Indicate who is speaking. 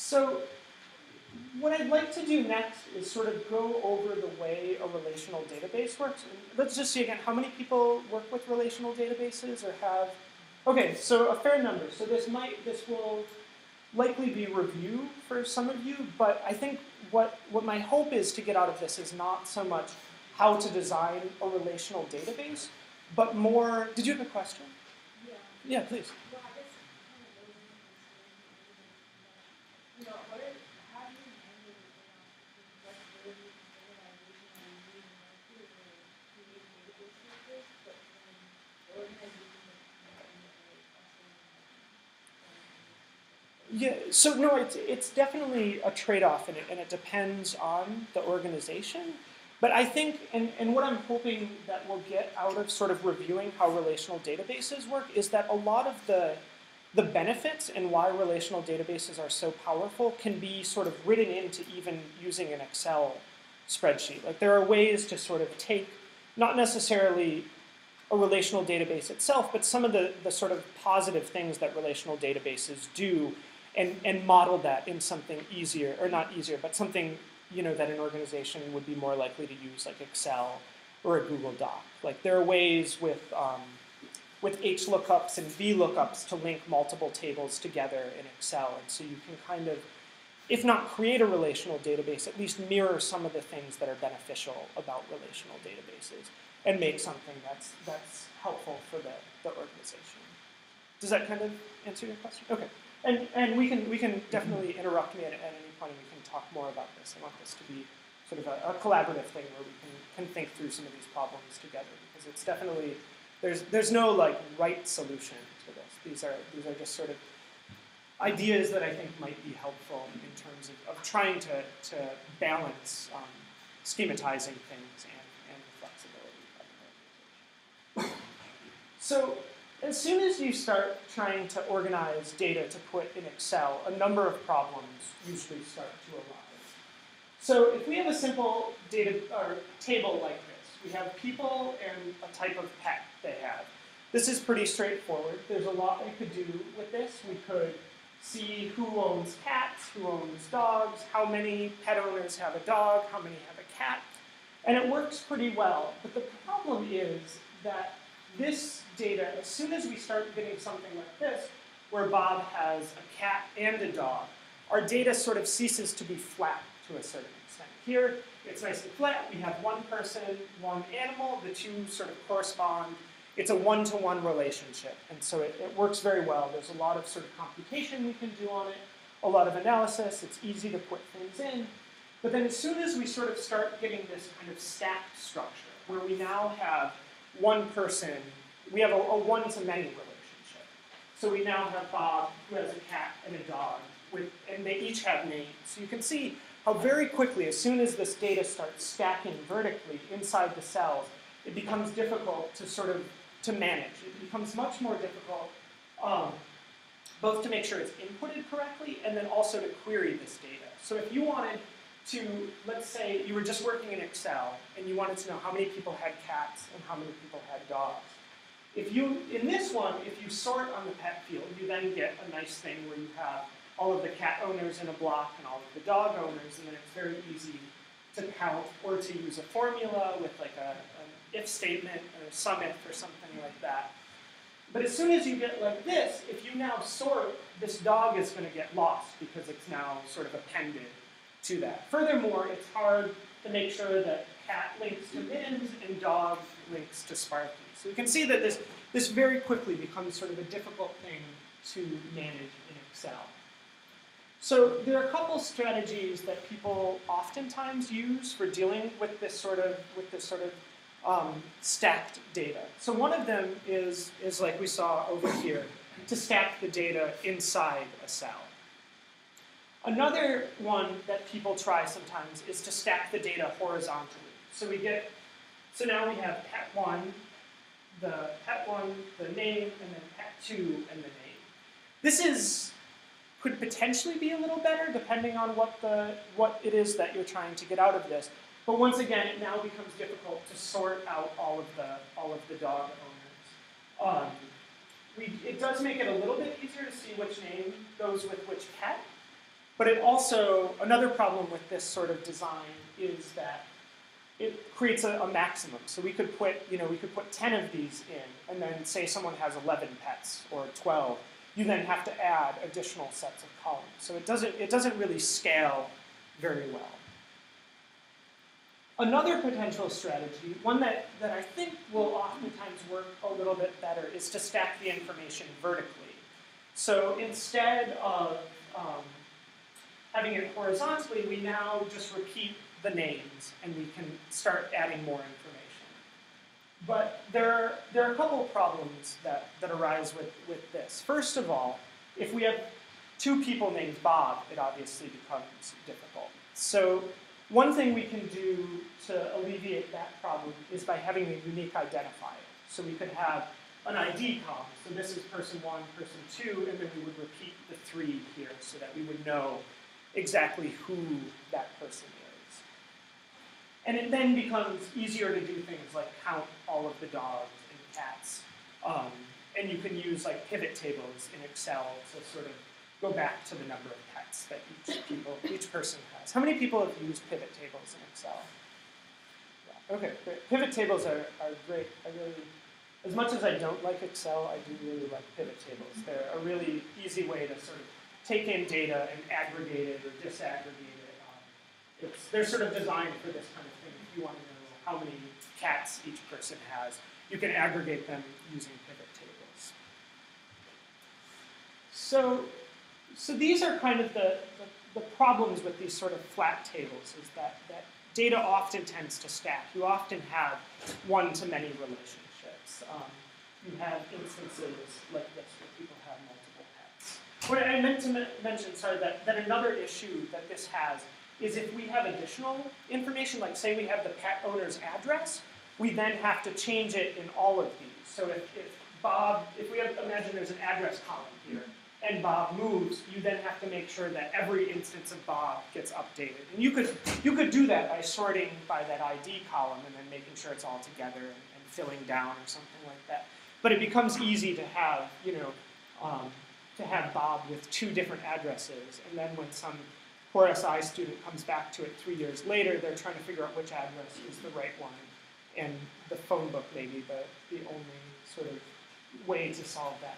Speaker 1: So what I'd like to do next is sort of go over the way a relational database works. Let's just see again, how many people work with relational databases or have, okay, so a fair number. So this might, this will likely be review for some of you, but I think what, what my hope is to get out of this is not so much how to design a relational database, but more, did you have a question?
Speaker 2: Yeah.
Speaker 1: Yeah, please.
Speaker 2: Well, I guess kind of goes into this, you know, what are, how do you handle, you know, the flexibility and organization and using Mercury to create databases like this, but then the organization
Speaker 1: Yeah, so no, it's, it's definitely a trade-off and it, and it depends on the organization. But I think, and, and what I'm hoping that we'll get out of sort of reviewing how relational databases work is that a lot of the, the benefits and why relational databases are so powerful can be sort of written into even using an Excel spreadsheet. Like there are ways to sort of take, not necessarily a relational database itself, but some of the, the sort of positive things that relational databases do and, and model that in something easier, or not easier, but something you know, that an organization would be more likely to use like Excel or a Google Doc. Like there are ways with, um, with HLOOKUPs and V lookups to link multiple tables together in Excel. And so you can kind of, if not create a relational database, at least mirror some of the things that are beneficial about relational databases and make something that's, that's helpful for the, the organization. Does that kind of answer your question? Okay. And, and we, can, we can definitely interrupt me at, at any point and we can talk more about this. I want this to be sort of a, a, collaborative thing where we can, can think through some of these problems together because it's definitely, there's, there's no like right solution to this. These are, these are just sort of ideas that I think might be helpful in terms of, of trying to, to balance um, schematizing things and, and the flexibility of organization. So as soon as you start trying to organize data to put in Excel, a number of problems usually start to arise. So if we have a simple data or table like this, we have people and a type of pet they have. This is pretty straightforward. There's a lot we could do with this. We could see who owns cats, who owns dogs, how many pet owners have a dog, how many have a cat, and it works pretty well. But the problem is that this data, as soon as we start getting something like this, where Bob has a cat and a dog, our data sort of ceases to be flat to a certain extent. Here, it's nice and flat. We have one person, one animal. The two sort of correspond. It's a one-to-one -one relationship, and so it, it works very well. There's a lot of sort of computation we can do on it, a lot of analysis. It's easy to put things in. But then as soon as we sort of start getting this kind of stacked structure, where we now have one person, we have a, a one-to-many relationship. So we now have Bob, who has a cat and a dog, with, and they each have names. So you can see how very quickly, as soon as this data starts stacking vertically inside the cells, it becomes difficult to sort of to manage. It becomes much more difficult um, both to make sure it's inputted correctly and then also to query this data. So if you wanted to, let's say you were just working in Excel and you wanted to know how many people had cats and how many people had dogs. If you, in this one, if you sort on the pet field, you then get a nice thing where you have all of the cat owners in a block and all of the dog owners, and then it's very easy to count or to use a formula with like a, an if statement or a sum if or something like that. But as soon as you get like this, if you now sort, this dog is going to get lost because it's now sort of appended to that. Furthermore, it's hard to make sure that cat links to bins and dog links to Sparky. So you can see that this, this very quickly becomes sort of a difficult thing to manage in Excel. So there are a couple strategies that people oftentimes use for dealing with this sort of with this sort of um, stacked data. So one of them is is like we saw over here to stack the data inside a cell. Another one that people try sometimes is to stack the data horizontally. So we get so now we have pet one, the pet one, the name, and then pet two and the name. This is could potentially be a little better depending on what the what it is that you're trying to get out of this. But once again, it now becomes difficult to sort out all of the all of the dog owners. Um, we, it does make it a little bit easier to see which name goes with which pet, But it also, another problem with this sort of design is that it creates a, a maximum. So we could put, you know, we could put 10 of these in, and then say someone has 11 pets or 12. You then have to add additional sets of columns. So it doesn't, it doesn't really scale very well. Another potential strategy, one that, that I think will oftentimes work a little bit better, is to stack the information vertically. So instead of um, having it horizontally, we now just repeat the names and we can start adding more information. But there are, there are a couple of problems that, that arise with, with this. First of all, if we have two people named Bob, it obviously becomes difficult. So one thing we can do to alleviate that problem is by having a unique identifier. So we could have an ID column. So this is person one, person two, and then we would repeat the three here so that we would know exactly who that person is. And it then becomes easier to do things like count all of the dogs and cats. Um, and you can use like pivot tables in Excel to sort of go back to the number of pets that each people, each person has. How many people have used pivot tables in Excel? Yeah. Okay, great. Pivot tables are, are great. I really, as much as I don't like Excel, I do really like pivot tables. They're a really easy way to sort of take in data and aggregate it or disaggregate it. Um, it's, they're sort of designed for this kind of thing. If you want to know how many cats each person has, you can aggregate them using pivot tables. So, so these are kind of the, the, the problems with these sort of flat tables is that, that data often tends to stack. You often have one-to-many relationships. Um, you have instances like this where people. What I meant to mention, sorry, that, that another issue that this has is if we have additional information, like say we have the pet owner's address, we then have to change it in all of these. So if, if Bob, if we have, imagine there's an address column here, and Bob moves, you then have to make sure that every instance of Bob gets updated. And you could, you could do that by sorting by that ID column and then making sure it's all together and, and filling down or something like that. But it becomes easy to have, you know, um, to have Bob with two different addresses, and then when some poor SI student comes back to it three years later, they're trying to figure out which address is the right one, and the phone book may be the, the only sort of way to solve that